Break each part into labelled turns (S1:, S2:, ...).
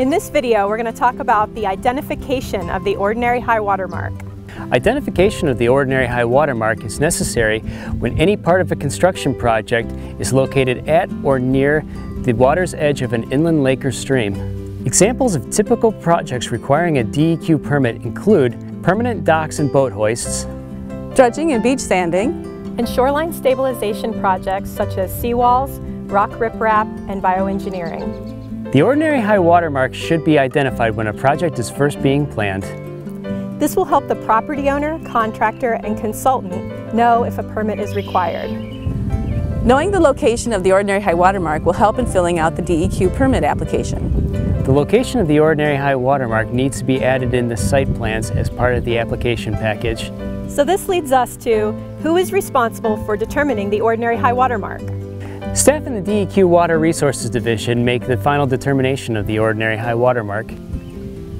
S1: In this video, we're going to talk about the identification of the ordinary high water mark.
S2: Identification of the ordinary high water mark is necessary when any part of a construction project is located at or near the water's edge of an inland lake or stream. Examples of typical projects requiring a DEQ permit include permanent docks and boat hoists,
S3: dredging and beach sanding,
S1: and shoreline stabilization projects such as seawalls, rock riprap, and bioengineering.
S2: The ordinary high water mark should be identified when a project is first being planned.
S1: This will help the property owner, contractor, and consultant know if a permit is required.
S3: Knowing the location of the ordinary high water mark will help in filling out the DEQ permit application.
S2: The location of the ordinary high water mark needs to be added in the site plans as part of the application package.
S1: So this leads us to who is responsible for determining the ordinary high water mark?
S2: Staff in the DEQ Water Resources Division make the final determination of the ordinary high water mark.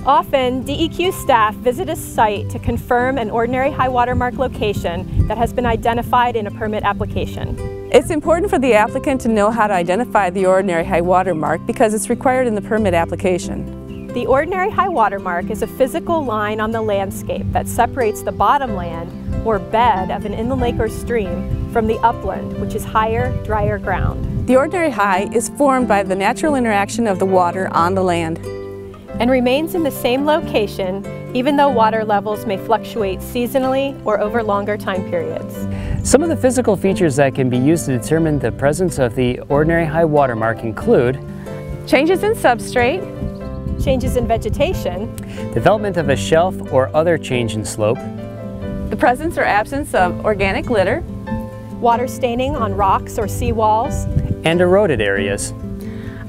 S1: Often, DEQ staff visit a site to confirm an ordinary high water mark location that has been identified in a permit application.
S3: It's important for the applicant to know how to identify the ordinary high water mark because it's required in the permit application.
S1: The ordinary high water mark is a physical line on the landscape that separates the bottomland or bed of an inland lake or stream from the upland, which is higher, drier ground.
S3: The ordinary high is formed by the natural interaction of the water on the land
S1: and remains in the same location even though water levels may fluctuate seasonally or over longer time periods.
S2: Some of the physical features that can be used to determine the presence of the ordinary high water mark include
S3: changes in substrate,
S1: changes in vegetation,
S2: development of a shelf or other change in slope,
S3: the presence or absence of organic litter,
S1: water staining on rocks or seawalls,
S2: and eroded areas.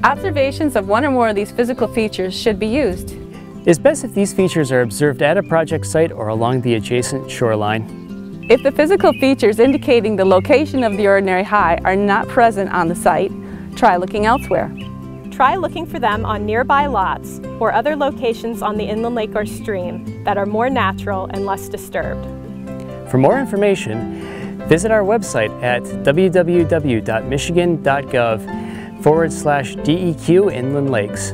S3: Observations of one or more of these physical features should be used.
S2: It's best if these features are observed at a project site or along the adjacent shoreline.
S3: If the physical features indicating the location of the ordinary high are not present on the site, try looking elsewhere.
S1: Try looking for them on nearby lots or other locations on the inland lake or stream that are more natural and less disturbed.
S2: For more information, visit our website at www.michigan.gov forward slash DEQ Inland Lakes.